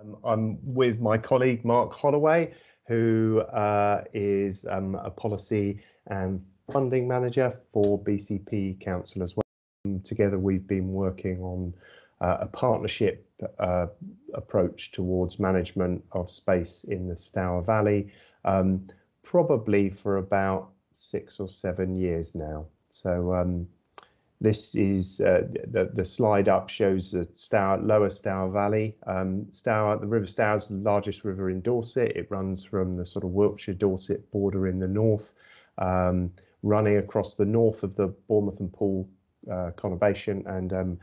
Um, I'm with my colleague Mark Holloway, who uh, is um, a policy and funding manager for BCP Council as well. Um, together, we've been working on uh, a partnership uh, approach towards management of space in the Stour Valley, um, probably for about six or seven years now. So um, this is uh, the, the slide up shows the Stour, lower Stour Valley. Um, Stour, the River Stour is the largest river in Dorset. It runs from the sort of Wiltshire Dorset border in the north, um, running across the north of the Bournemouth and Poole uh, conurbation and um,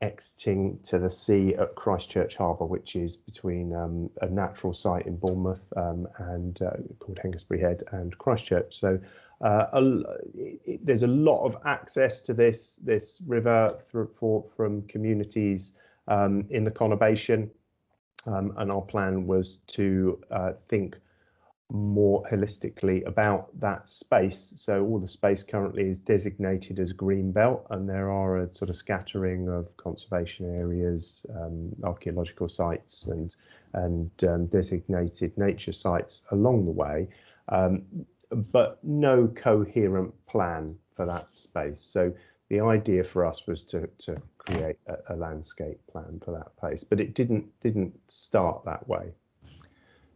exiting to the sea at Christchurch Harbour, which is between um, a natural site in Bournemouth um, and uh, called Hengistbury Head and Christchurch. So uh, a, it, there's a lot of access to this this river for, for from communities um, in the conurbation, um, and our plan was to uh, think more holistically about that space. So all the space currently is designated as green belt, and there are a sort of scattering of conservation areas, um, archaeological sites, and and um, designated nature sites along the way. But no coherent plan for that space. So the idea for us was to to create a, a, landscape plan for that place, but it didn't didn't start that way.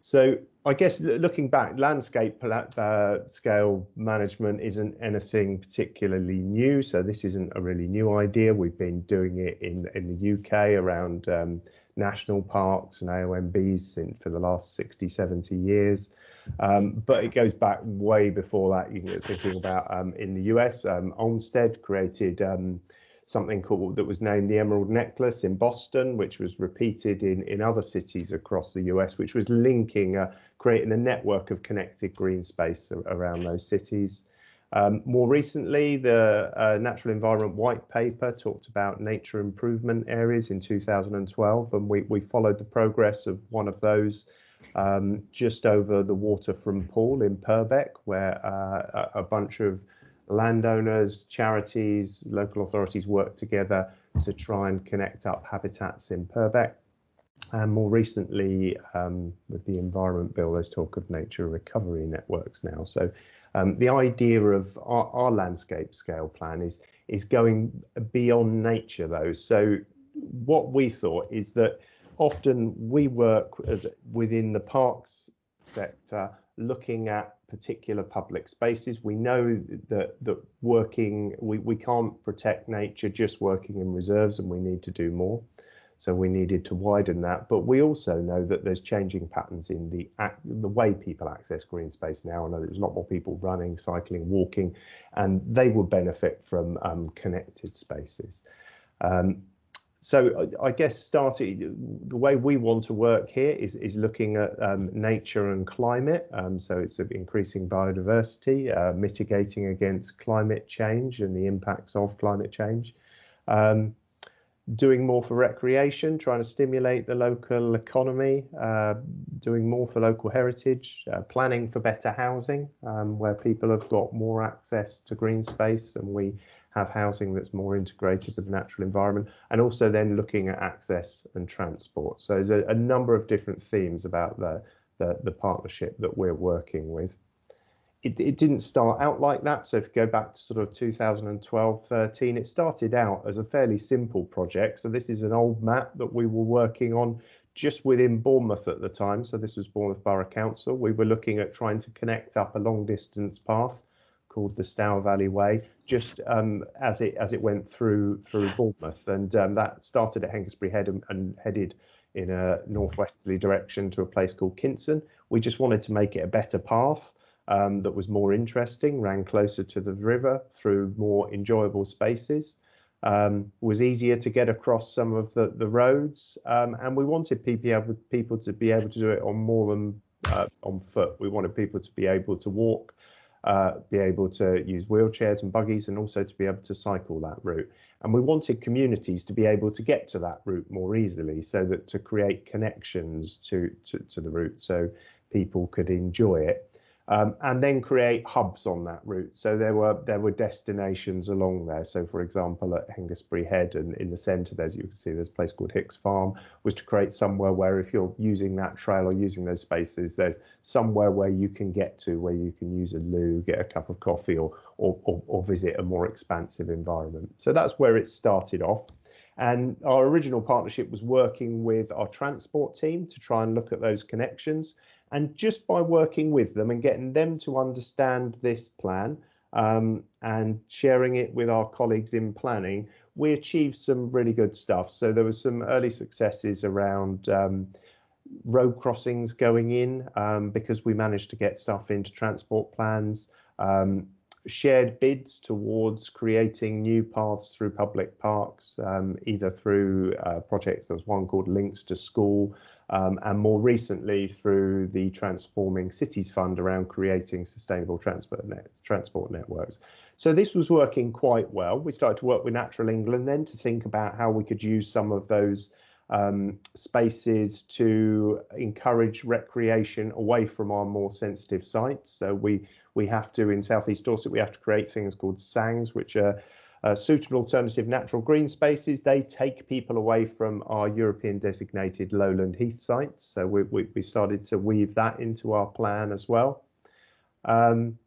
So I guess looking back, landscape uh, scale management isn't anything particularly new. So this isn't a really new idea. We've been doing it in in the UK around um, national parks and AONBs for the last 60, 70 years. Um, but it goes back way before that. You know, thinking about um, in the US, um, Olmsted created um, something called that was named the Emerald Necklace in Boston, which was repeated in in other cities across the US, which was linking, uh, creating a network of connected green space around those cities. Um, more recently, the uh, Natural Environment White Paper talked about nature improvement areas in 2012, and we, we followed the progress of one of those um, just over the water from Poole in Purbeck, where uh, a, a bunch of landowners, charities, local authorities worked together to try and connect up habitats in Purbeck. And more recently, um, with the Environment Bill, there's talk of nature recovery networks now. So um, the idea of our, our, landscape scale plan is is going beyond nature, though. So what we thought is that often we work as, within the parks sector looking at particular public spaces. We know that that working we, we can't protect nature just working in reserves and we need to do more. So we needed to widen that. But we also know that there's changing patterns in the the way people access green space now. I know there's a lot more people running, cycling, walking, and they will benefit from um, connected spaces. Um, so I guess starting the way we want to work here is is looking at um, nature and climate. Um, so it's increasing biodiversity, uh, mitigating against climate change and the impacts of climate change. Um, doing more for recreation, trying to stimulate the local economy, uh, doing more for local heritage, uh, planning for better housing, um, where people have got more access to green space and we have housing that's more integrated with the natural environment, and also then looking at access and transport. So there's a, a number of different themes about the, the, the partnership that we're working with. It, it, didn't start out like that. So if you go back to sort of 2012, 13, it started out as a fairly simple project. So this is an old map that we were working on just within Bournemouth at the time. So this was Bournemouth Borough Council. We were looking at trying to connect up a long distance path called the Stour Valley Way, just um, as it as it went through through Bournemouth, and um, that started at Hengistbury Head and, and, headed in a northwesterly direction to a place called Kinson. We just wanted to make it a better path um, that was more interesting, ran closer to the river through more enjoyable spaces. Um, was easier to get across some of the, the roads, um, and we wanted people, to be able to do it on more than uh, on foot. We wanted people to be able to walk uh, be able to use wheelchairs and buggies and also to be able to cycle that route. And we wanted communities to be able to get to that route more easily so that to create connections to, to, to the route so people could enjoy it. Um, and then create hubs on that route. So there were there were destinations along there. So for example, at Hengistbury Head and in the centre, there's you can see there's a place called Hicks Farm, was to create somewhere where if you're using that trail or using those spaces, there's somewhere where you can get to where you can use a loo, get a cup of coffee, or or, or, or visit a more expansive environment. So that's where it started off. And our original partnership was working with our transport team to try and look at those connections. And just by working with them and getting them to understand this plan um, and sharing it with our colleagues in planning, we achieved some really good stuff. So there was some early successes around um, road crossings going in um, because we managed to get stuff into transport plans. Um, shared bids towards creating new paths through public parks, um, either through uh, projects. There was one called Links to School, um, and more recently through the Transforming Cities Fund around creating sustainable transport, net, transport networks. So this was working quite well. We started to work with Natural England then to think about how we could use some of those um, spaces to encourage recreation away from our more sensitive sites. So we we have to in Southeast Dorset we have to create things called SANGs, which are uh, suitable alternative natural green spaces. They take people away from our European designated lowland heath sites. So we, we, we started to weave that into our plan as well. Um,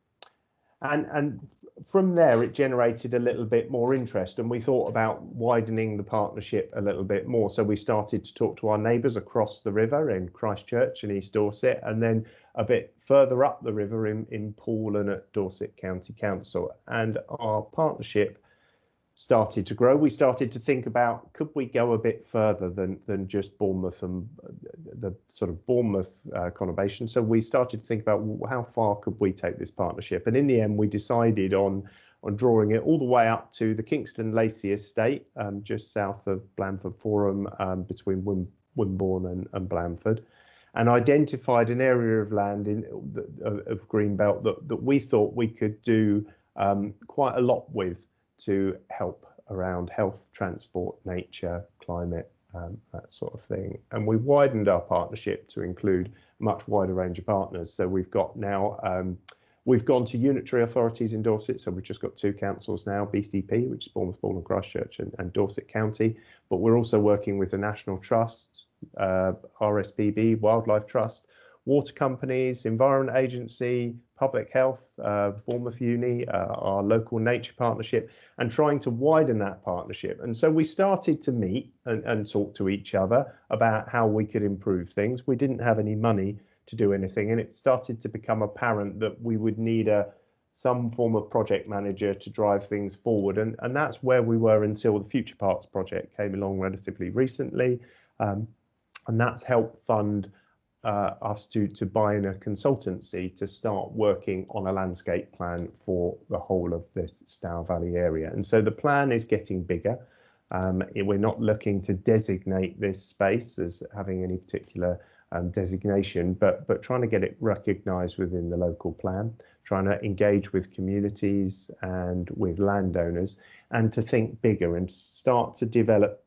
and, and from there, it generated a little bit more interest, and we thought about widening the partnership a little bit more. So we started to talk to our neighbours across the river in Christchurch and East Dorset, and then a bit further up the river in, in Poole and at Dorset County Council. And our partnership started to grow, we started to think about could we go a bit further than than just Bournemouth and uh, the sort of Bournemouth uh, conurbation. So we started to think about how far could we take this partnership, and in the end, we decided on on drawing it all the way up to the Kingston Lacy estate, um, just south of Blandford Forum, um, between Wim, Wimborne and, and Blandford, and identified an area of land in of Greenbelt that that we thought we could do um, quite a lot with to help around health, transport, nature, climate, um, that sort of thing. And we widened our partnership to include a much wider range of partners. So we've got now, um, we've gone to unitary authorities in Dorset. So we've just got two councils now, BCP, which is Bournemouth, Poole and Christchurch, and, and, Dorset County. But we're also working with the National Trust, uh, RSPB, Wildlife Trust, water companies, environment agency, public health, uh, Bournemouth Uni, uh, our local nature partnership, and trying to widen that partnership. And so we started to meet and, and talk to each other about how we could improve things. We didn't have any money to do anything, and it started to become apparent that we would need a some form of project manager to drive things forward. And, and that's where we were until the Future Parks project came along relatively recently. Um, and that's helped fund uh, us to to buy in a consultancy to start working on a landscape plan for the whole of the Stour Valley area. And so the plan is getting bigger. Um, we're not looking to designate this space as having any particular um, designation, but but trying to get it recognised within the local plan, trying to engage with communities and with landowners, and to think bigger and start to develop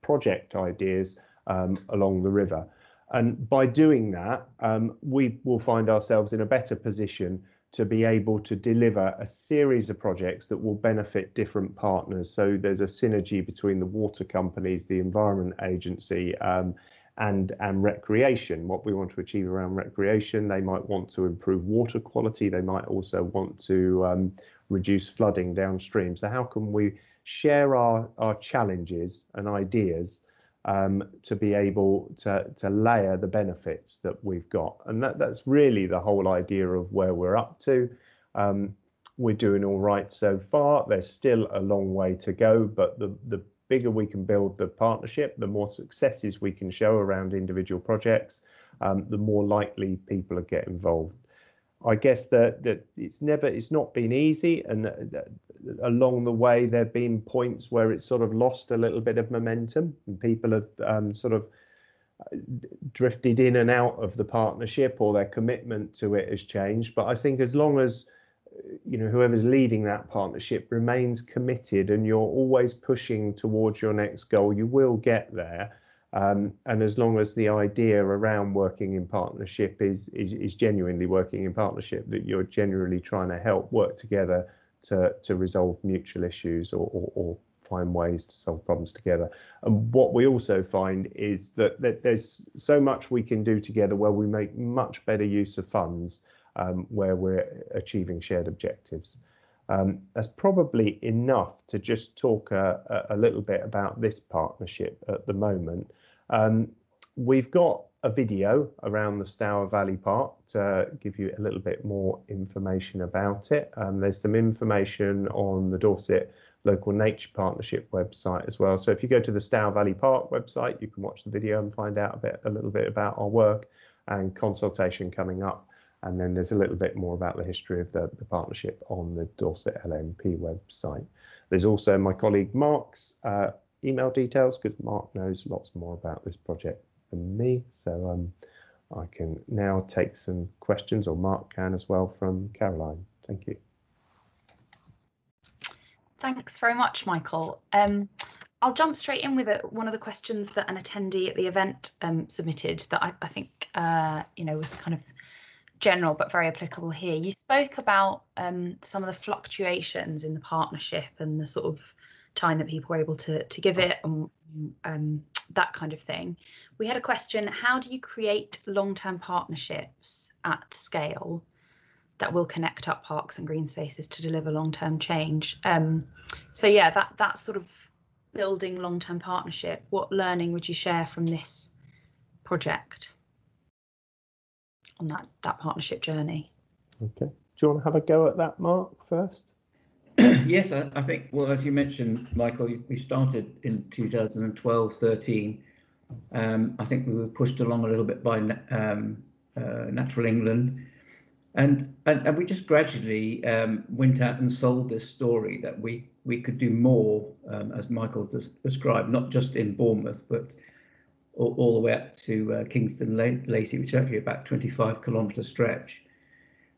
project ideas um, along the river. And by doing that, um, we will find ourselves in a better position to be able to deliver a series of projects that will benefit different partners. So there's a synergy between the water companies, the environment agency, um, and and recreation. What we want to achieve around recreation, they might want to improve water quality. They might also want to um, reduce flooding downstream. So how can we share our our challenges and ideas um, to be able to, to layer the benefits that we've got. And that, that's really the whole idea of where we're up to. Um, we're doing all right so far. There's still a long way to go, but the, the bigger we can build the partnership, the more successes we can show around individual projects, um, the more likely people get involved. I guess that that it's never it's not been easy, and uh, along the way there have been points where it's sort of lost a little bit of momentum, and people have um, sort of uh, drifted in and out of the partnership, or their commitment to it has changed. But I think as long as you know whoever's leading that partnership remains committed, and you're always pushing towards your next goal, you will get there. Um, and as long as the idea around working in partnership is, is, is genuinely working in partnership, that you're genuinely trying to help work together to to resolve mutual issues or, or, or find ways to solve problems together. And what we also find is that, that there's so much we can do together where we make much better use of funds um, where we're achieving shared objectives. Um, that's probably enough to just talk a, a, little bit about this partnership at the moment. Um, we've got a video around the Stour Valley Park to give you a little bit more information about it. Um, there's some information on the Dorset Local Nature Partnership website as well. So if you go to the Stour Valley Park website, you can watch the video and find out a bit, a little bit about our work and consultation coming up. And then there's a little bit more about the history of the, the partnership on the Dorset LNP website. There's also my colleague Mark's uh, email details because Mark knows lots more about this project than me. So um, I can now take some questions, or Mark can as well, from Caroline. Thank you. Thanks very much, Michael. Um, I'll jump straight in with a, one of the questions that an attendee at the event um, submitted that I, I think uh, you know was kind of general but very applicable here. You spoke about um, some of the fluctuations in the partnership and the sort of time that people were able to to give it and um, that kind of thing. We had a question: How do you create long-term partnerships at scale? that will connect up parks and green spaces to deliver long-term change. Um, so yeah, that that sort of building long-term partnership. What learning would you share from this project on that that partnership journey? Okay. Do you want to have a go at that, Mark, first? yes, I, I, think, well, as you mentioned, Michael, we started in 2012 13. Um, I think we were pushed along a little bit by um, uh, Natural England and, and, and we just gradually um, went out and sold this story that we, we could do more, um, as Michael des- described, not just in Bournemouth, but all, all the way up to uh, Kingston Lacy, which is actually about 25 kilometre stretch.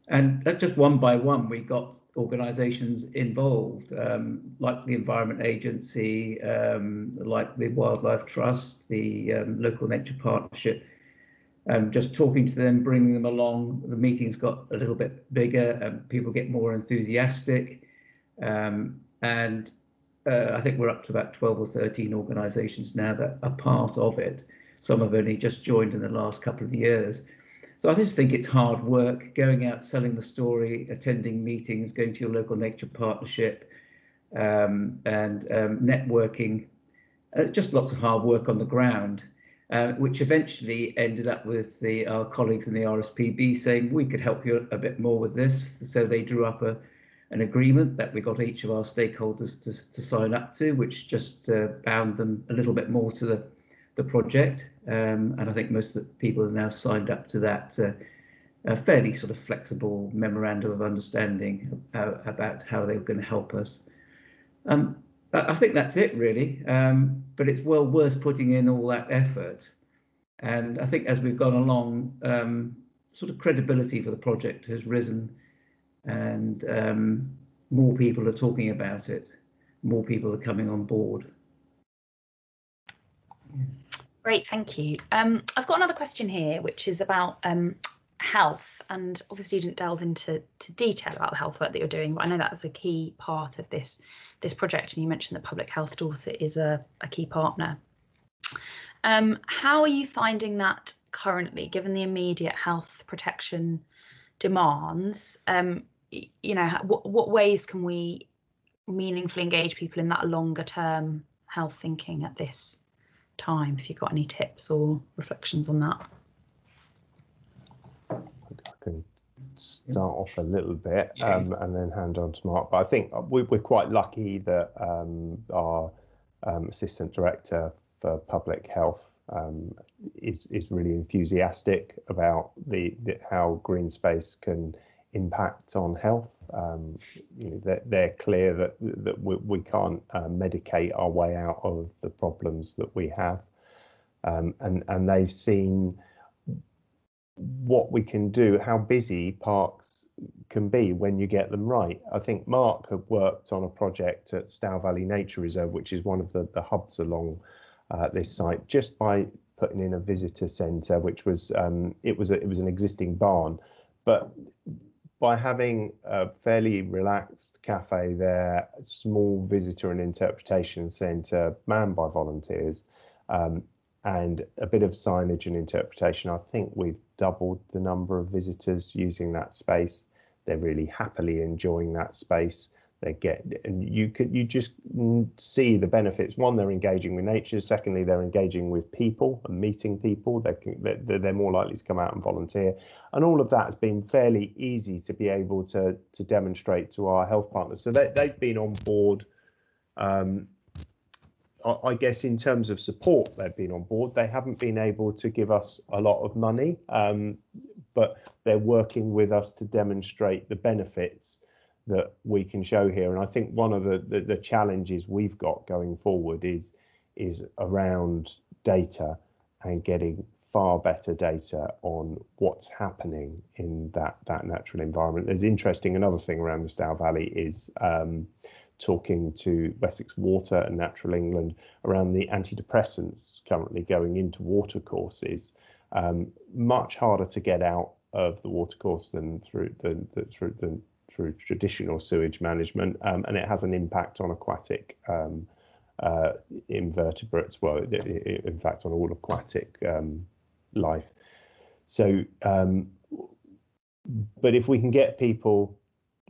And just one by one, we got organisations involved, um, like the Environment Agency, um, like the Wildlife Trust, the um, Local Nature Partnership, um, just talking to them, bringing them along. The meetings got a little bit bigger, and people get more enthusiastic. Um, and uh, I think we're up to about 12 or 13 organisations now that are part of it. Some have only just joined in the last couple of years. So I just think it's hard work going out, selling the story, attending meetings, going to your local nature partnership, um, and um, networking. Uh, just lots of hard work on the ground. Uh, which eventually ended up with the our colleagues in the RSPB saying we could help you a bit more with this. So they drew up a an agreement that we got each of our stakeholders to, to sign up to, which just uh, bound them a little bit more to the the project. Um, and I think most of the people have now signed up to that uh, fairly sort of flexible memorandum of understanding about how they were going to help us. Um, I think that's it really. Um, but it's well worth putting in all that effort. And I think as we've gone along, um, sort of credibility for the project has risen, and um, more people are talking about it. More people are coming on board. Great, thank you. Um, I've got another question here, which is about um, health and obviously you didn't delve into to detail about the health work that you're doing but i know that's a key part of this this project and you mentioned that public health dorset is a, a key partner um, how are you finding that currently given the immediate health protection demands um, you know what, what ways can we meaningfully engage people in that longer term health thinking at this time if you've got any tips or reflections on that. I can start off a little bit um, and then hand on to Mark. But I think we, are quite lucky that um, our um, assistant director for public health um, is is really enthusiastic about the, the, how green space can impact on health. Um, you know, they're, they're, clear that that we, we can't uh, medicate our way out of the problems that we have, um, and and they've seen what we can do, how busy parks can be when you get them right. I think Mark had worked on a project at Stour Valley Nature Reserve, which is one of the, the hubs along uh, this site just by putting in a visitor centre, which was um, it was a, it was an existing barn, but by having a fairly relaxed cafe there, a small visitor and interpretation centre manned by volunteers, um, and a bit of signage and interpretation, I think we've doubled the number of visitors using that space. They're really happily enjoying that space they get and you could you just see the benefits. One they're engaging with nature. Secondly they're engaging with people and meeting people. They can, they're, they're more likely to come out and volunteer. And all of that has been fairly easy to be able to to demonstrate to our health partners. So they, they've been on board um, I guess in terms of support, they've been on board. They haven't been able to give us a lot of money, um, but they're working with us to demonstrate the benefits that we can show here. And I think one of the, the, the challenges we've got going forward is is around data and getting far better data on what's happening in that that natural environment. There's interesting another thing around the Stour Valley is um, talking to Wessex Water and Natural England around the antidepressants currently going into watercourses. Um, much harder to get out of the watercourse than through than, than through than through traditional sewage management, um, and it has an impact on aquatic um, uh, invertebrates. Well, in fact, on all aquatic um, life. So, um, but if we can get people,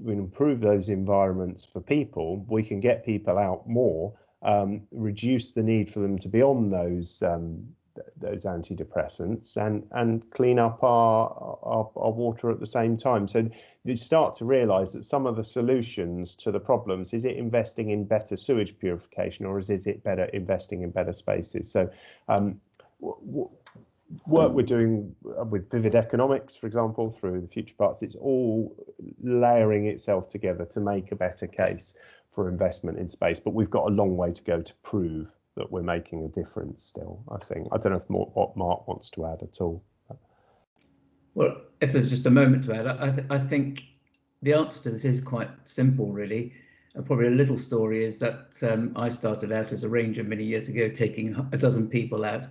we improve those environments for people, we can get people out more, um, reduce the need for them to be on those those antidepressants and and clean up our, our, our water at the same time. So you start to realise that some of the solutions to the problems is it investing in better sewage purification or is, is it better investing in better spaces? So um, work we're doing with vivid economics, for example, through the future parks, it's all layering itself together to make a better case for investment in space. But we've got a long way to go to prove that we're making a difference still, I think. I don't know if more, what Mark wants to add at all. Well, if there's just a moment to add, I, th I think the answer to this is quite simple, really. Probably a little story is that um, I started out as a ranger many years ago, taking a dozen people out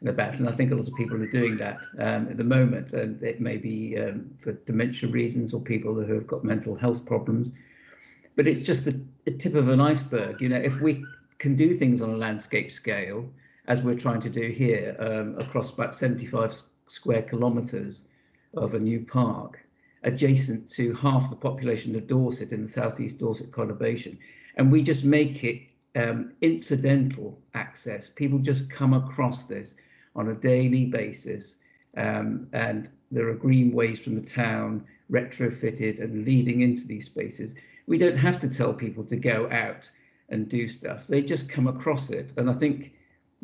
and about, and I think a lot of people are doing that um, at the moment, and it may be um, for dementia reasons or people who have got mental health problems. But it's just the, the tip of an iceberg. You know, if we can do things on a landscape scale, as we're trying to do here, um, across about 75 square kilometres of a new park, adjacent to half the population of Dorset in the southeast Dorset conurbation. And we just make it um, incidental access. People just come across this on a daily basis. Um, and there are greenways from the town retrofitted and leading into these spaces. We don't have to tell people to go out and do stuff. They just come across it. And I think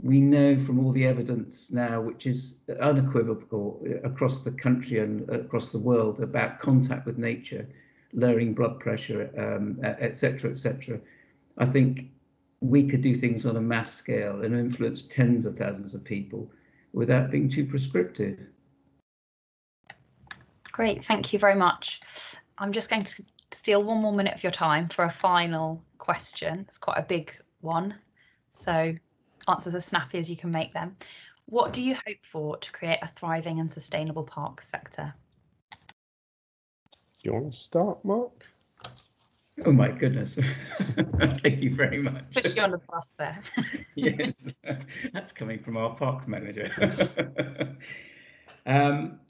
we know from all the evidence now, which is unequivocal across the country and across the world about contact with nature, lowering blood pressure, um, et cetera, et. I think we could do things on a mass scale and influence tens of thousands of people without being too prescriptive. Great, thank you very much. I'm just going to steal one more minute of your time for a final question. It's quite a big one. So answers as snappy as you can make them. What do you hope for to create a thriving and sustainable park sector? Do you want to start, Mark? Oh my goodness. Thank you very much. Push you on the bus there. yes, that's coming from our parks manager. um,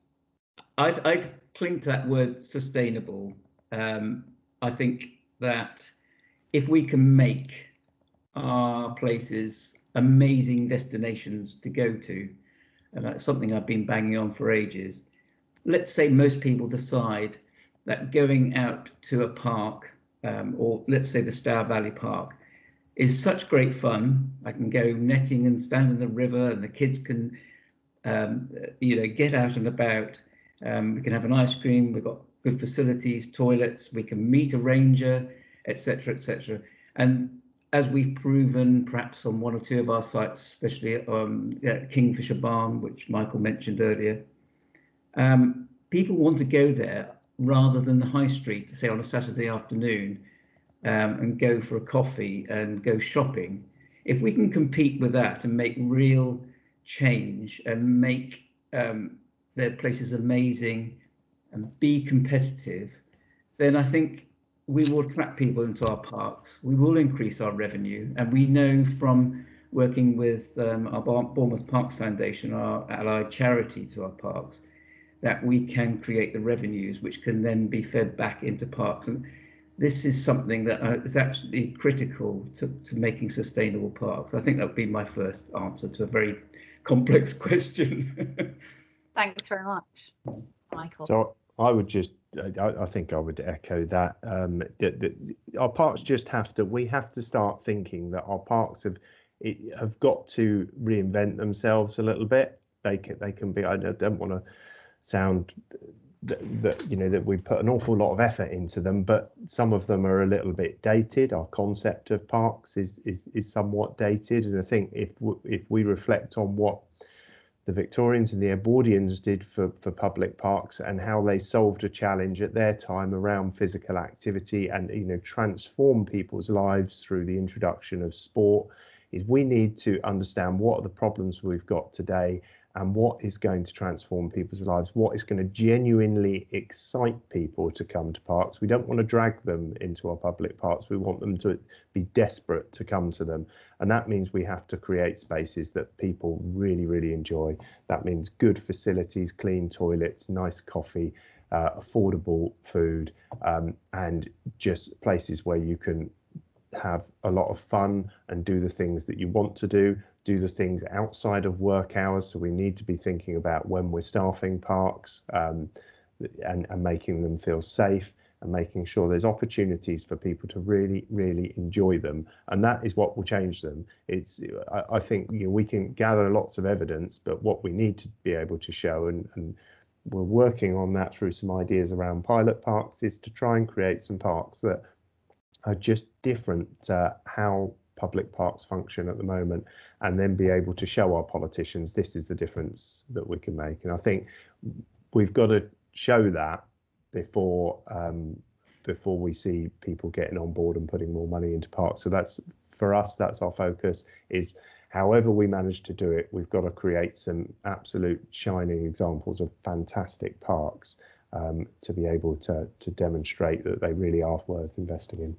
I'd, I'd cling to that word sustainable. Um, I think that if we can make our places amazing destinations to go to, and that's something I've been banging on for ages. Let's say most people decide that going out to a park, um, or let's say the Stour Valley Park, is such great fun. I can go netting and stand in the river, and the kids can, um, you know, get out and about. Um, we can have an ice cream. We've got good facilities, toilets. We can meet a ranger etc., etc. And as we've proven, perhaps on one or two of our sites, especially um, Kingfisher Barn, which Michael mentioned earlier, um, people want to go there rather than the high street, say on a Saturday afternoon, um, and go for a coffee and go shopping. if we can compete with that and make real change and make um, their places amazing and be competitive, then I think we will attract people into our parks. We will increase our revenue, and we know from working with um, our Bournemouth Parks Foundation, our allied charity to our parks, that we can create the revenues which can then be fed back into parks. And this is something that uh, absolutely critical to, to making sustainable parks. I think that would be my first answer to a very complex question. Thanks very much, Michael. So I would just, I, I think I would echo that. Um, that, that. Our parks just have to, we have to start thinking that our parks have, it, have got to reinvent themselves a little bit. They can, they can be. I don't want to sound that, that, you know that we put an awful lot of effort into them, but some of them are a little bit dated. Our concept of parks is is is somewhat dated, and I think if if we reflect on what the Victorians and the Edwardians did for for public parks and how they solved a challenge at their time around physical activity and you know transform people's lives through the introduction of sport, is we need to understand what are the problems we've got today and what is going to transform people's lives, what is going to genuinely excite people to come to parks. We don't want to drag them into our public parks. We want them to be desperate to come to them. And that means we have to create spaces that people really, really enjoy. That means good facilities, clean toilets, nice coffee, uh, affordable food, um, and just places where you can have a lot of fun and do the things that you want to do do the things outside of work hours. So we need to be thinking about when we're staffing parks um, and, and making them feel safe and making sure there's opportunities for people to really, really enjoy them. And that is what will change them. It's, I, I think you know, we can gather lots of evidence, but what we need to be able to show, and, and we're working on that through some ideas around pilot parks, is to try and create some parks that are just different how public parks function at the moment and then be able to show our politicians this is the difference that we can make. And i think we've got to show that before um, before we see people getting on board and putting more money into parks. So that's for us that's our focus is however we manage to do it we've got to create some absolute shining examples of fantastic parks um, to be able to to demonstrate that they really are worth investing in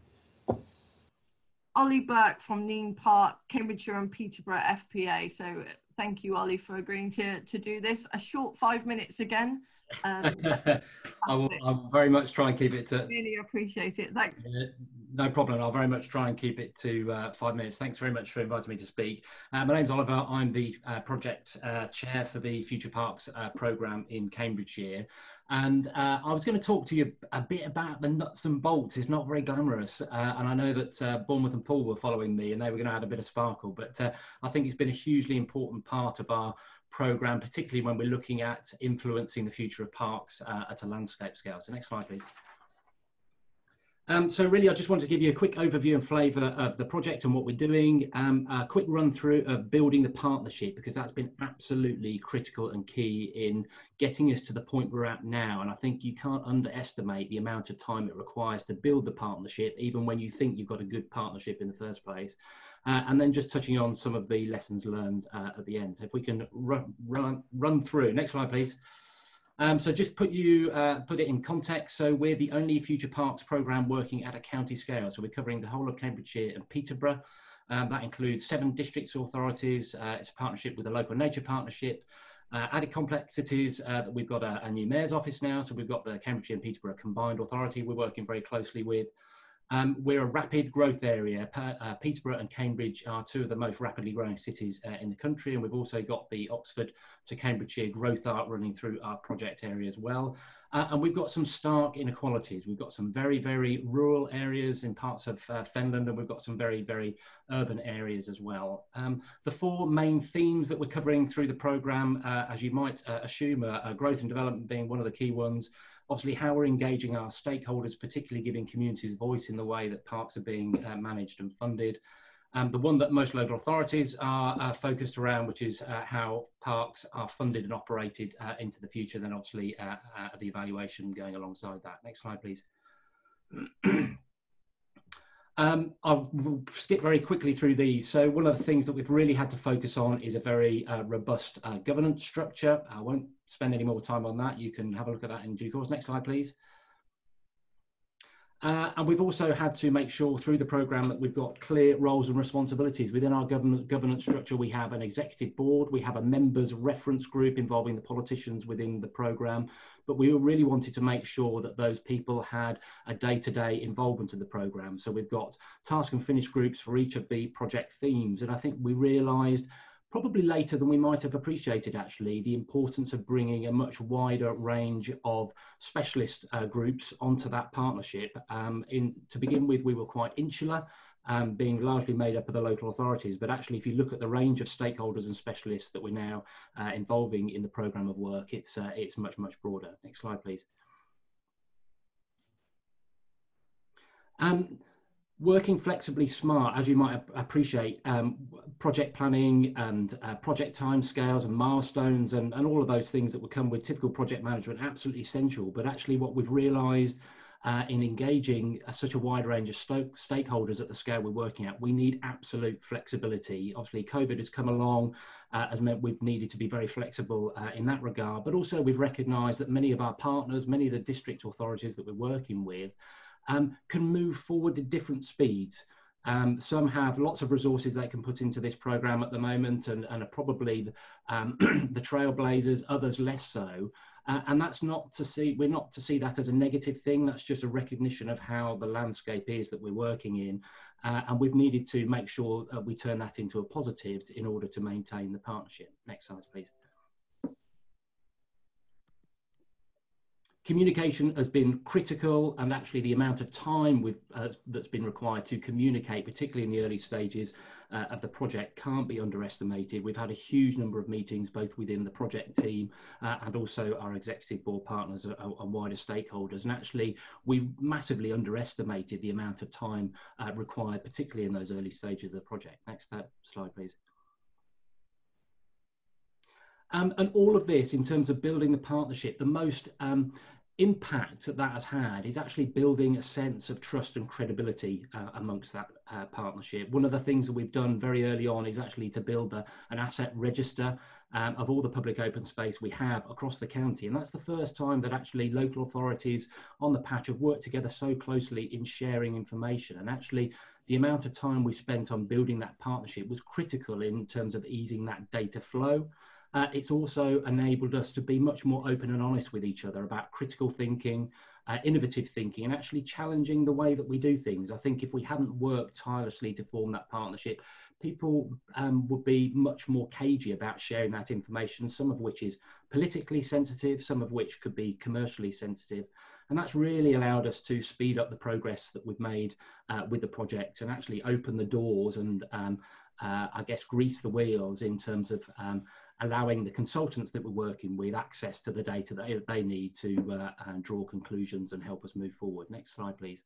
Ollie Burke from Nene Park, Cambridgeshire and Peterborough FPA. So thank you, Ollie, for agreeing to, to do this. A short five minutes again. Um, I will I'll very much try and keep it to. Really appreciate it. Thank uh, no problem. I'll very much try and keep it to uh, five minutes. Thanks very much for inviting me to speak. Uh, my name's Oliver. I'm the uh, project uh, chair for the Future Parks uh, programme in Cambridgeshire. And uh, I was going to talk to you a bit about the nuts and bolts. It's not very glamorous. Uh, and I know that uh, Bournemouth and Poole were following me and they were going to add a bit of sparkle. But uh, I think it's been a hugely important part of our programme, particularly when we're looking at influencing the future of parks uh, at a landscape scale. So next slide, please. Um, so really, I just want to give you a quick overview and flavour of the project and what we're doing. Um, a quick run through of building the partnership because that's been absolutely critical and key in getting us to the point we're at now. And I think you can't underestimate the amount of time it requires to build the partnership, even when you think you've got a good partnership in the first place. Uh, and then just touching on some of the lessons learned uh, at the end. So if we can run, run, run through. Next slide, please. Um, so just put you uh, put it in context. So we're the only Future Parks program working at a county scale. So we're covering the whole of Cambridgeshire and Peterborough. Um, that includes seven districts authorities. Uh, it's a partnership with the local nature partnership. Uh, added complexities uh, that we've got a, a, new mayor's office now. So we've got the Cambridgeshire and Peterborough combined authority we're working very closely with. Um, we're a rapid growth area. Uh, Peterborough and Cambridge are two of the most rapidly growing cities uh, in the country, and we've also got the Oxford to Cambridgeshire growth arc running through our project area as well. Uh, and we've got some stark inequalities. We've got some very, very rural areas in parts of uh, Fenland, and we've got some very, very urban areas as well. Um, the four main themes that we're covering through the programme, uh, as you might uh, assume, are growth and development being one of the key ones obviously how we're engaging our stakeholders, particularly giving communities voice in the way that parks are being uh, managed and funded. Um, the one that most local authorities are uh, focused around, which is uh, how parks are funded and operated uh, into the future, then obviously uh, uh, the evaluation going alongside that. Next slide, please. Um, I'll skip very quickly through these. So one of the things that we've really had to focus on is a very uh, robust governance structure. I won't spend any more time on that. You can have a look at that in due course. Next slide, please. Uh, and we've also had to make sure through the programme that we've got clear roles and responsibilities. Within our government, governance structure, we have an executive board, we have a members reference group involving the politicians within the programme, but we really wanted to make sure that those people had a day-to-day -day involvement in the programme. So we've got task and finish groups for each of the project themes. And I think we realised probably later than we might have appreciated actually the importance of bringing a much wider range of specialist uh, groups onto that partnership. Um, in to begin with we were quite insular um, being largely made up of the local authorities. But actually if you look at the range of stakeholders and specialists that we're now uh, involving in the program of work it's uh, it's much much broader. Next slide please. Um, working flexibly smart, as you might appreciate, um, project planning and uh, project timescales and milestones and, and all of those things that would come with typical project management, absolutely essential. But actually, what we've realised uh, in engaging uh, such a wide range of stakeholders at the scale we're working at, we need absolute flexibility. Obviously, COVID has come along, uh, has meant we've needed to be very flexible uh, in that regard. But also, we've recognised that many of our partners, many of the district authorities that we're working with, um, can move forward at different speeds. Um, some have lots of resources they can put into this program at the moment and, and are probably um, the trailblazers, others less so. Uh, and that's not to see, we're not to see that as a negative thing. That's just a recognition of how the landscape is that we're working in. Uh, and we've needed to make sure uh, we turn that into a positive in order to maintain the partnership. Next slide, please. Communication has been critical and actually the amount of time uh, that's been required to communicate, particularly in the early stages uh, of the project, can't be underestimated. We've had a huge number of meetings, both within the project team uh, and also our executive board partners and, wider stakeholders. And actually, we massively underestimated the amount of time uh, required, particularly in those early stages of the project. Next slide, please. Um, and all of this in terms of building the partnership, the most um, impact that that has had is actually building a sense of trust and credibility uh, amongst that uh, partnership. One of the things that we've done very early on is actually to build a, an asset register um, of all the public open space we have across the county. And that's the first time that actually local authorities on the patch have worked together so closely in sharing information. And actually, the amount of time we spent on building that partnership was critical in terms of easing that data flow. Uh, it's also enabled us to be much more open and honest with each other about critical thinking, uh, innovative thinking, and actually challenging the way that we do things. I think if we hadn't worked tirelessly to form that partnership, people um, would be much more cagey about sharing that information, some of which is politically sensitive, some of which could be commercially sensitive. And that's really allowed us to speed up the progress that we've made uh, with the project and actually open the doors and um, uh, I guess grease the wheels in terms of um, allowing the consultants that we're working with access to the data that they need to uh, draw conclusions and help us move forward. Next slide, please.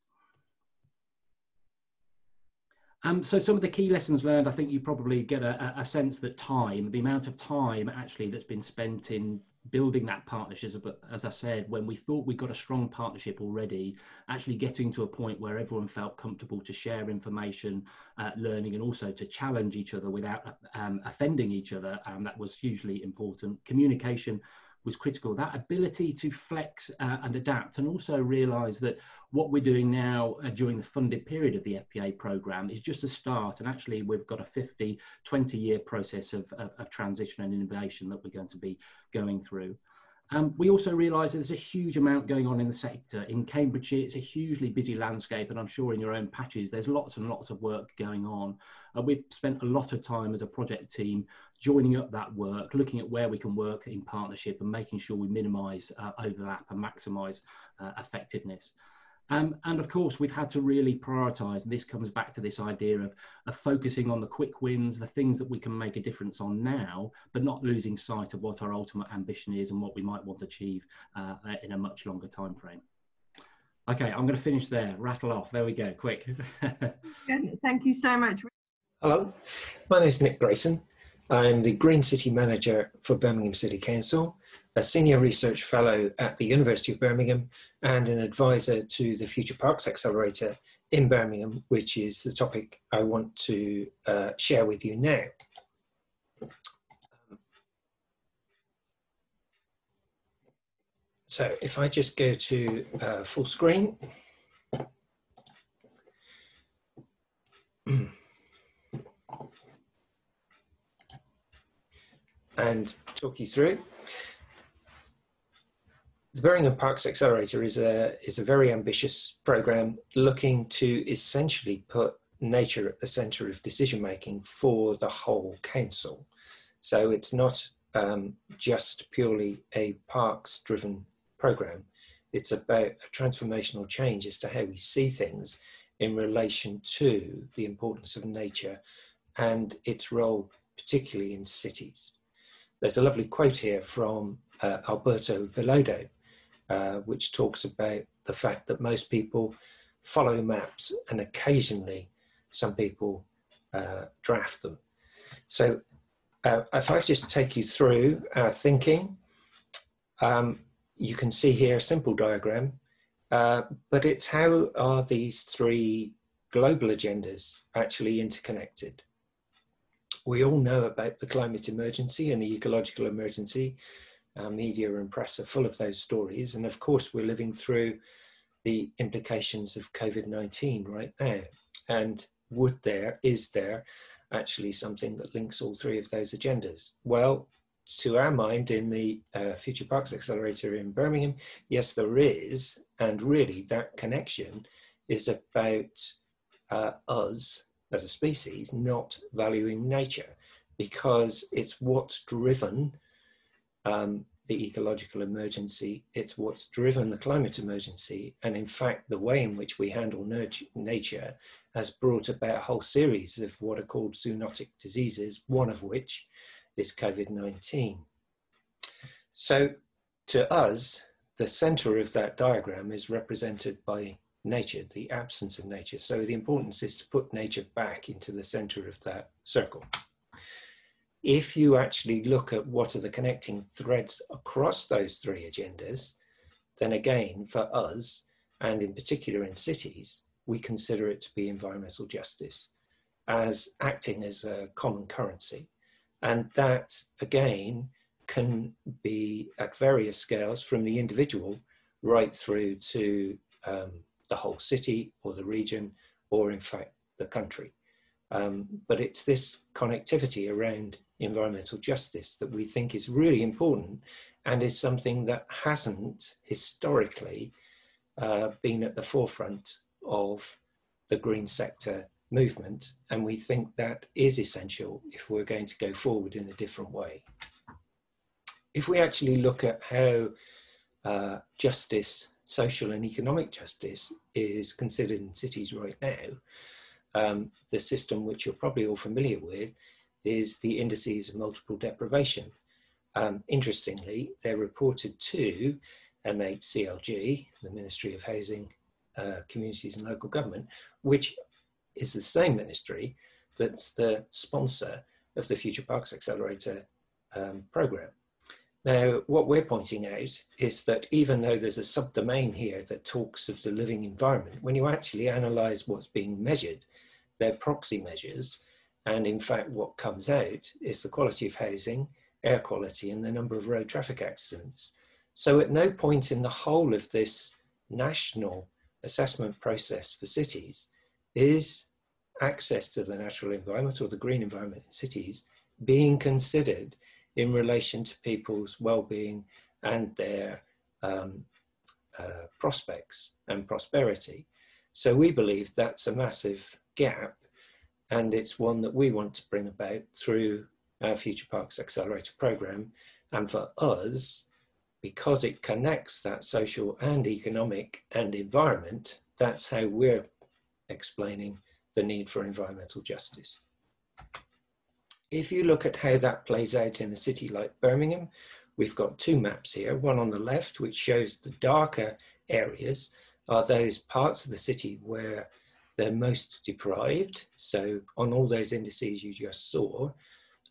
Um, so some of the key lessons learned, I think you probably get a, a, sense that time, the amount of time actually that's been spent in building that partnership, but as I said, when we thought we got a strong partnership already, actually getting to a point where everyone felt comfortable to share information, uh, learning, and also to challenge each other without um, offending each other, um, that was hugely important. Communication was critical. That ability to flex uh, and adapt, and also realize that what we're doing now uh, during the funded period of the FPA program is just a start. And actually, we've got a 50, 20 year process of, of, of transition and innovation that we're going to be going through. Um, we also realise there's a huge amount going on in the sector. In Cambridgeshire, it's a hugely busy landscape, and I'm sure in your own patches, there's lots and lots of work going on. Uh, we've spent a lot of time as a project team joining up that work, looking at where we can work in partnership and making sure we minimise uh, overlap and maximise uh, effectiveness. Um, and of course, we've had to really prioritize. This comes back to this idea of, of focusing on the quick wins, the things that we can make a difference on now, but not losing sight of what our ultimate ambition is and what we might want to achieve uh, in a much longer time frame. Okay, I'm going to finish there. Rattle off. There we go. Quick. Thank you so much. Hello, my name is Nick Grayson. I'm the Green City Manager for Birmingham City Council a senior research fellow at the University of Birmingham and an advisor to the Future Parks Accelerator in Birmingham, which is the topic I want to uh, share with you now. So if I just go to uh, full screen. and talk you through. The Birmingham Parks Accelerator is a, is a very ambitious program looking to essentially put nature at the centre of decision making for the whole council. So it's not um, just purely a parks driven program. It's about a transformational change as to how we see things in relation to the importance of nature and its role, particularly in cities. There's a lovely quote here from uh, Alberto Villoldo, uh, which talks about the fact that most people follow maps and occasionally some people uh, draft them. So uh, if I just take you through our thinking, um, you can see here a simple diagram, uh, but it's how are these three global agendas actually interconnected? We all know about the climate emergency and the ecological emergency. Our media and press are full of those stories. And of course, we're living through the implications of COVID 19 right now. And would there, is there actually something that links all three of those agendas? Well, to our mind in the uh, Future Parks Accelerator in Birmingham, yes, there is. And really, that connection is about uh, us as a species not valuing nature because it's what's driven um, the ecological emergency, it's what's driven the climate emergency, and in fact, the way in which we handle nature has brought about a whole series of what are called zoonotic diseases, one of which is COVID 19. So, to us, the center of that diagram is represented by nature, the absence of nature. So the importance is to put nature back into the center of that circle. If you actually look at what are the connecting threads across those three agendas, then again, for us, and in particular in cities, we consider it to be environmental justice as acting as a common currency. And that, again, can be at various scales from the individual right through to um, the whole city or the region or in fact the country. Um, but it's this connectivity around environmental justice that we think is really important and is something that hasn't historically uh, been at the forefront of the green sector movement. And we think that is essential if we're going to go forward in a different way. If we actually look at how uh, justice social and economic justice is considered in cities right now, um, the system which you're probably all familiar with is the indices of multiple deprivation. Um, interestingly, they're reported to MHCLG, the Ministry of Housing, uh, Communities and Local Government, which is the same ministry that's the sponsor of the Future Parks Accelerator um, program. Now, what we're pointing out is that even though there's a subdomain here that talks of the living environment, when you actually analyze what's being measured, they're proxy measures. And in fact, what comes out is the quality of housing, air quality, and the number of road traffic accidents. So at no point in the whole of this national assessment process for cities is access to the natural environment or the green environment in cities being considered in relation to people's well-being and their um, uh, prospects and prosperity. So we believe that's a massive gap and it's one that we want to bring about through our Future Parks Accelerator program. And for us, because it connects that social and economic and environment, that's how we're explaining the need for environmental justice. If you look at how that plays out in a city like Birmingham, we've got two maps here, one on the left, which shows the darker areas are those parts of the city where they're most deprived. So on all those indices you just saw,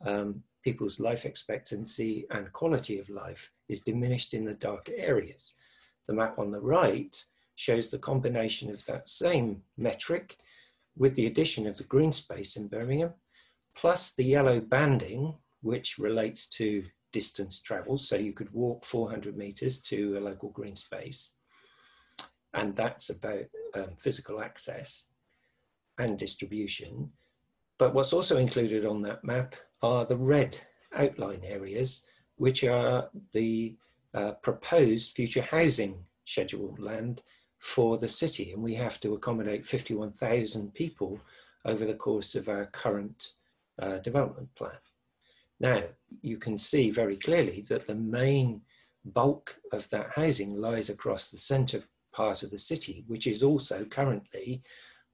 um, people's life expectancy and quality of life is diminished in the darker areas. The map on the right shows the combination of that same metric with the addition of the green space in Birmingham, plus the yellow banding, which relates to distance travel. So you could walk 400 meters to a local green space. And that's about um, physical access and distribution. But what's also included on that map are the red outline areas, which are the uh, proposed future housing scheduled land for the city. And we have to accommodate 51,000 people over the course of our current uh, development plan. Now, you can see very clearly that the main bulk of that housing lies across the centre part of the city, which is also currently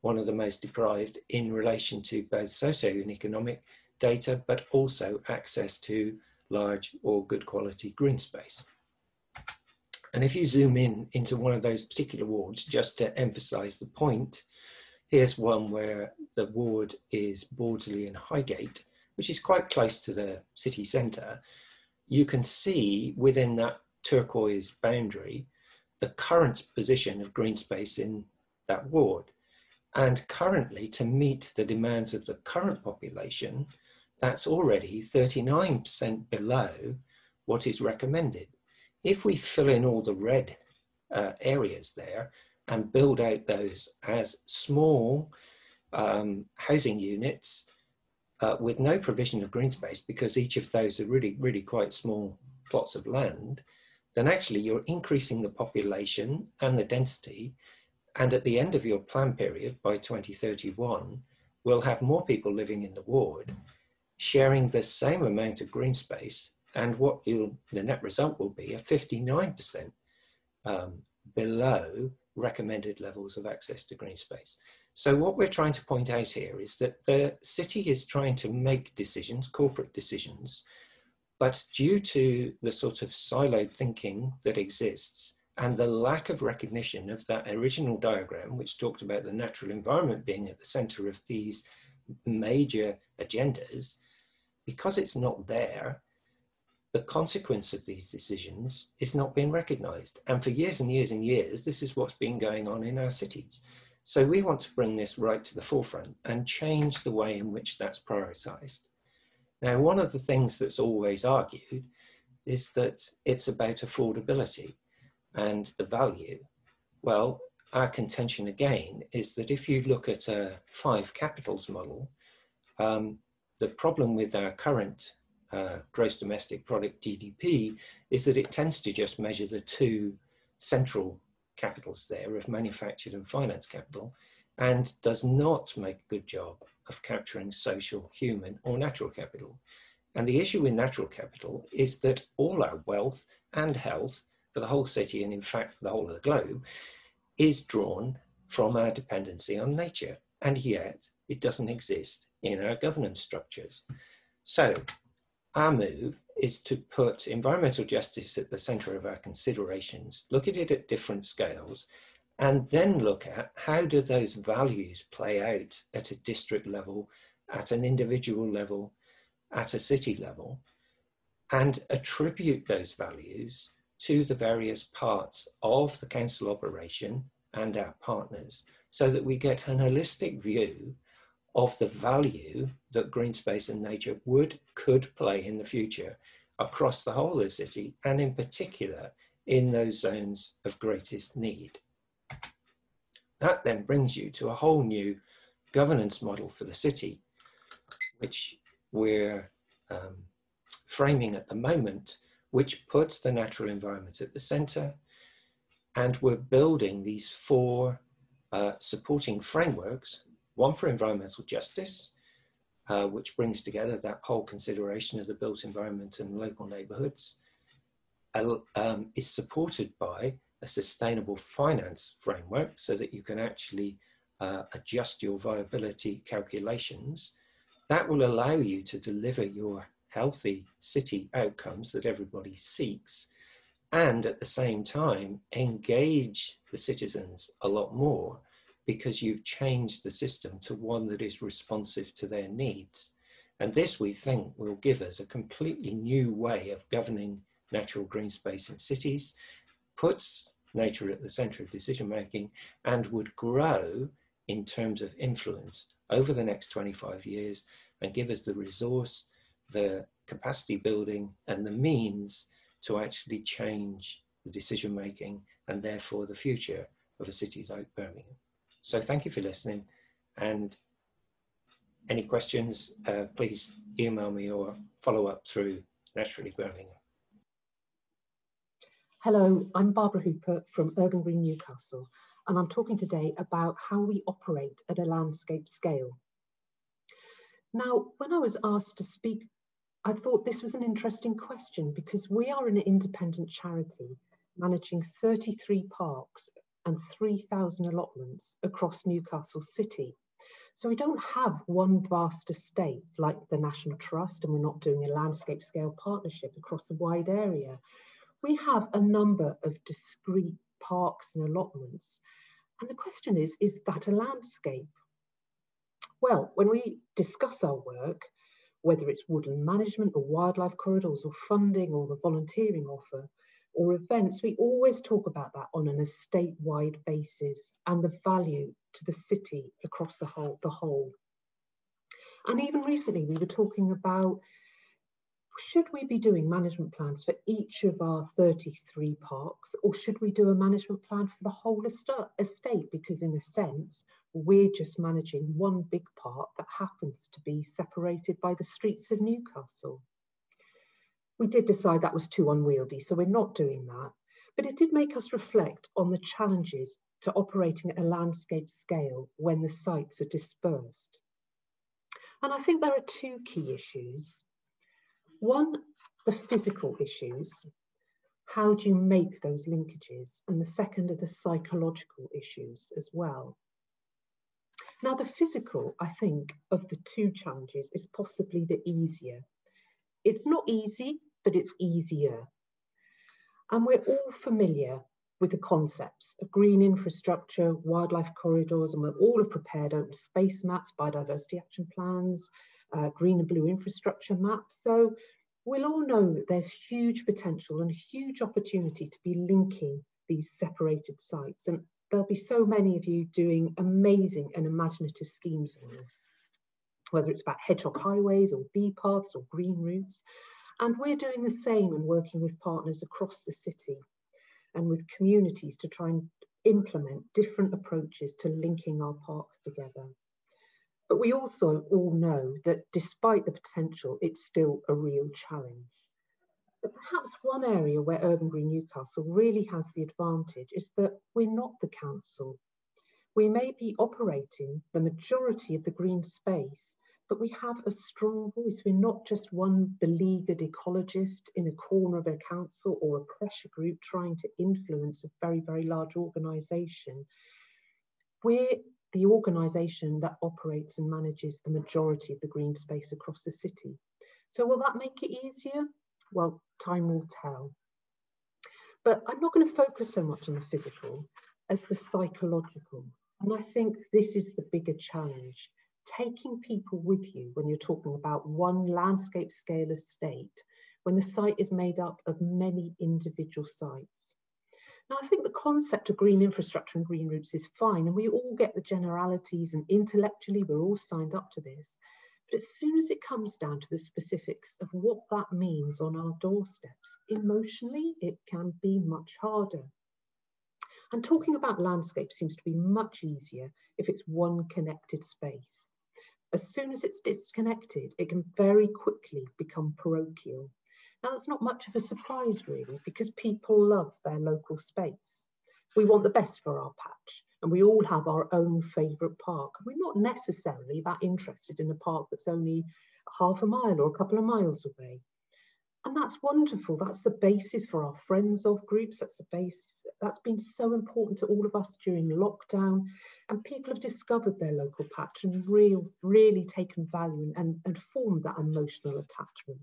one of the most deprived in relation to both socio and economic data, but also access to large or good quality green space. And if you zoom in into one of those particular wards, just to emphasize the point, here's one where the ward is Bordesley and Highgate, which is quite close to the city centre. You can see within that turquoise boundary the current position of green space in that ward. And currently, to meet the demands of the current population, that's already 39% below what is recommended. If we fill in all the red uh, areas there and build out those as small um, housing units uh, with no provision of green space, because each of those are really, really quite small plots of land, then actually you're increasing the population and the density. And at the end of your plan period by 2031, we'll have more people living in the ward sharing the same amount of green space and what the net result will be a 59% um, below recommended levels of access to green space. So what we're trying to point out here is that the city is trying to make decisions, corporate decisions, but due to the sort of siloed thinking that exists and the lack of recognition of that original diagram, which talked about the natural environment being at the center of these major agendas, because it's not there, the consequence of these decisions is not being recognized. And for years and years and years, this is what's been going on in our cities. So we want to bring this right to the forefront and change the way in which that's prioritized. Now, one of the things that's always argued is that it's about affordability and the value. Well, our contention again is that if you look at a five capitals model, um, the problem with our current uh, gross domestic product GDP is that it tends to just measure the two central capitals there of manufactured and finance capital and does not make a good job of capturing social, human or natural capital. And the issue with natural capital is that all our wealth and health for the whole city and in fact for the whole of the globe is drawn from our dependency on nature. And yet it doesn't exist in our governance structures. So our move is to put environmental justice at the center of our considerations, look at it at different scales, and then look at how do those values play out at a district level, at an individual level, at a city level, and attribute those values to the various parts of the council operation and our partners so that we get an holistic view of the value that green space and nature would could play in the future across the whole of the city and in particular in those zones of greatest need. That then brings you to a whole new governance model for the city, which we're um, framing at the moment, which puts the natural environment at the center. And we're building these four uh, supporting frameworks one for environmental justice, uh, which brings together that whole consideration of the built environment and local neighborhoods, um, is supported by a sustainable finance framework so that you can actually uh, adjust your viability calculations. That will allow you to deliver your healthy city outcomes that everybody seeks and at the same time engage the citizens a lot more because you've changed the system to one that is responsive to their needs. And this, we think, will give us a completely new way of governing natural green space in cities, puts nature at the centre of decision making and would grow in terms of influence over the next 25 years and give us the resource, the capacity building, and the means to actually change the decision making and therefore the future of a city like Birmingham. So thank you for listening and any questions, uh, please email me or follow up through Naturally Birmingham. Hello, I'm Barbara Hooper from Urban Green Newcastle, and I'm talking today about how we operate at a landscape scale. Now, when I was asked to speak, I thought this was an interesting question because we are an independent charity managing 33 parks and 3,000 allotments across Newcastle City. So we don't have one vast estate like the National Trust, and we're not doing a landscape scale partnership across a wide area we have a number of discrete parks and allotments. And the question is, is that a landscape? Well, when we discuss our work, whether it's woodland management or wildlife corridors or funding or the volunteering offer or events, we always talk about that on an estate-wide basis and the value to the city across the whole, the whole. And even recently, we were talking about should we be doing management plans for each of our 33 parks or should we do a management plan for the whole estate because in a sense we're just managing one big part that happens to be separated by the streets of Newcastle. We did decide that was too unwieldy so we're not doing that but it did make us reflect on the challenges to operating at a landscape scale when the sites are dispersed. And I think there are two key issues. One, the physical issues. How do you make those linkages? And the second are the psychological issues as well. Now, the physical, I think, of the two challenges is possibly the easier. It's not easy, but it's easier. And we're all familiar with the concepts of green infrastructure, wildlife corridors, and we all have prepared open space maps, biodiversity action plans, uh, green and blue infrastructure maps. So we'll all know that there's huge potential and huge opportunity to be linking these separated sites. And there'll be so many of you doing amazing and imaginative schemes on this, whether it's about hedgehog highways or bee paths or green routes. And we're doing the same and working with partners across the city and with communities to try and implement different approaches to linking our parks together. But we also all know that despite the potential, it's still a real challenge. But perhaps one area where Urban Green Newcastle really has the advantage is that we're not the council. We may be operating the majority of the green space, but we have a strong voice. We're not just one beleaguered ecologist in a corner of a council or a pressure group trying to influence a very, very large organisation. We're the organisation that operates and manages the majority of the green space across the city. So will that make it easier? Well, time will tell. But I'm not going to focus so much on the physical as the psychological. And I think this is the bigger challenge. Taking people with you when you're talking about one landscape scale estate, when the site is made up of many individual sites. Now, I think the concept of green infrastructure and green routes is fine, and we all get the generalities, and intellectually, we're all signed up to this. But as soon as it comes down to the specifics of what that means on our doorsteps, emotionally, it can be much harder. And talking about landscape seems to be much easier if it's one connected space. As soon as it's disconnected, it can very quickly become parochial now, that's not much of a surprise, really, because people love their local space. We want the best for our patch, and we all have our own favourite park. We're not necessarily that interested in a park that's only half a mile or a couple of miles away. And that's wonderful. That's the basis for our friends of groups. That's the basis. That's been so important to all of us during lockdown. And people have discovered their local patch and real, really taken value and, and formed that emotional attachment.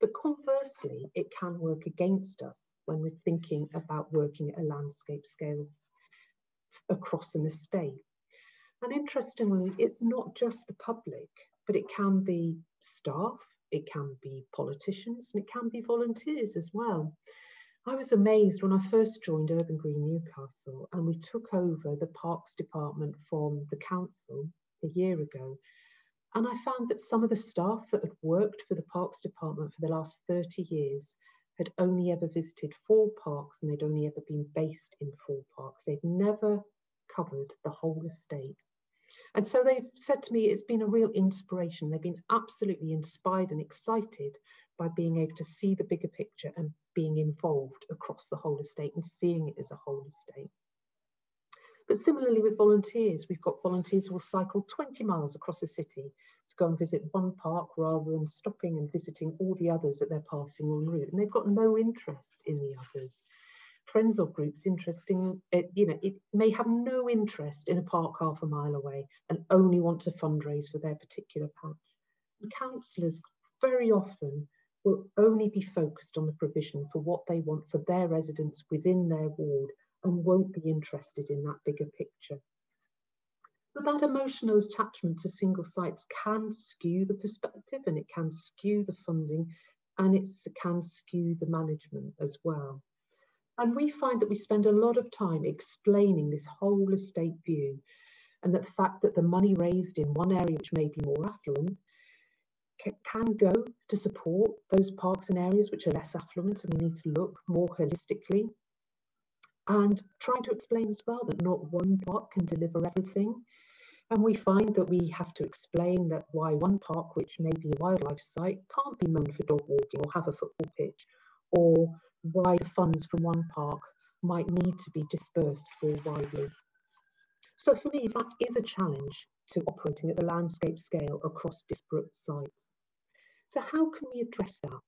But conversely, it can work against us when we're thinking about working at a landscape scale across an estate. And interestingly, it's not just the public, but it can be staff, it can be politicians, and it can be volunteers as well. I was amazed when I first joined Urban Green Newcastle and we took over the Parks Department from the council a year ago. And I found that some of the staff that had worked for the Parks Department for the last 30 years had only ever visited four parks and they'd only ever been based in four parks. They'd never covered the whole estate. And so they've said to me it's been a real inspiration. They've been absolutely inspired and excited by being able to see the bigger picture and being involved across the whole estate and seeing it as a whole estate. But similarly with volunteers, we've got volunteers who will cycle 20 miles across the city to go and visit one park rather than stopping and visiting all the others that they're passing en route. And they've got no interest in the others. Friends or groups interesting, you know, it may have no interest in a park half a mile away and only want to fundraise for their particular patch. And councillors very often will only be focused on the provision for what they want for their residents within their ward and won't be interested in that bigger picture. So that emotional attachment to single sites can skew the perspective and it can skew the funding and it can skew the management as well. And we find that we spend a lot of time explaining this whole estate view and that the fact that the money raised in one area which may be more affluent can go to support those parks and areas which are less affluent and we need to look more holistically and trying to explain as well that not one park can deliver everything and we find that we have to explain that why one park which may be a wildlife site can't be known for dog walking or have a football pitch or why the funds from one park might need to be dispersed more widely. So for me, that is a challenge to operating at the landscape scale across disparate sites. So how can we address that?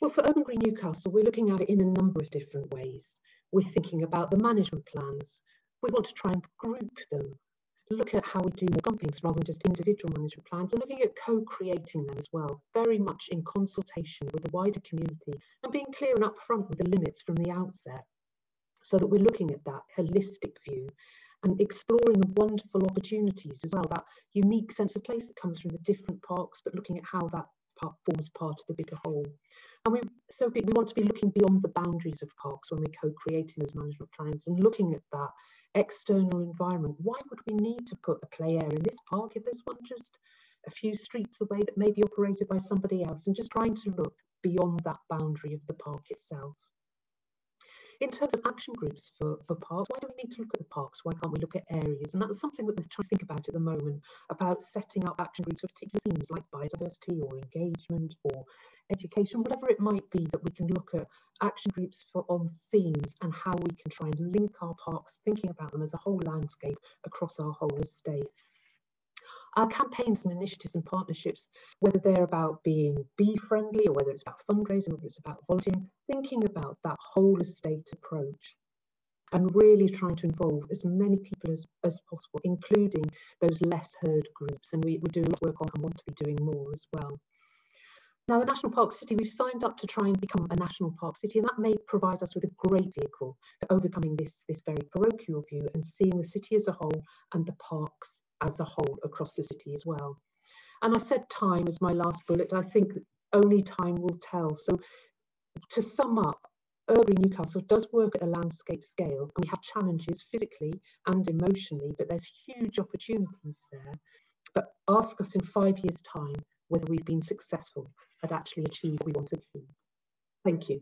Well, for Urban Green Newcastle, we're looking at it in a number of different ways. We're thinking about the management plans. We want to try and group them, look at how we do more companies rather than just individual management plans, and looking at co-creating them as well, very much in consultation with the wider community and being clear and upfront with the limits from the outset so that we're looking at that holistic view and exploring the wonderful opportunities as well, that unique sense of place that comes from the different parks, but looking at how that part forms part of the bigger whole. And we so we want to be looking beyond the boundaries of parks when we're co-creating those management plans and looking at that external environment. Why would we need to put a play area in this park if there's one just a few streets away that may be operated by somebody else and just trying to look beyond that boundary of the park itself. In terms of action groups for, for parks, why do we need to look at the parks? Why can't we look at areas? And that's something that we're trying to think about at the moment, about setting up action groups for particular themes like biodiversity or engagement or education, whatever it might be, that we can look at action groups for on themes and how we can try and link our parks, thinking about them as a whole landscape across our whole estate our campaigns and initiatives and partnerships, whether they're about being bee friendly or whether it's about fundraising, whether it's about volunteering, thinking about that whole estate approach and really trying to involve as many people as, as possible, including those less heard groups. And we, we do a lot of work on and want to be doing more as well. Now, the National Park City, we've signed up to try and become a National Park City, and that may provide us with a great vehicle for overcoming this, this very parochial view and seeing the city as a whole and the parks as a whole across the city as well. And I said time as my last bullet. I think only time will tell. So to sum up, Urban Newcastle does work at a landscape scale and we have challenges physically and emotionally, but there's huge opportunities there. But ask us in five years' time whether we've been successful at actually achieving what we want to achieve. Thank you.